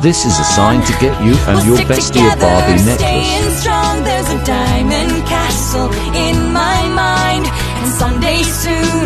This is a sign to get you and We'll your bestie together, a Barbie necklace. Strong, there's a diamond castle in my mind. And someday soon,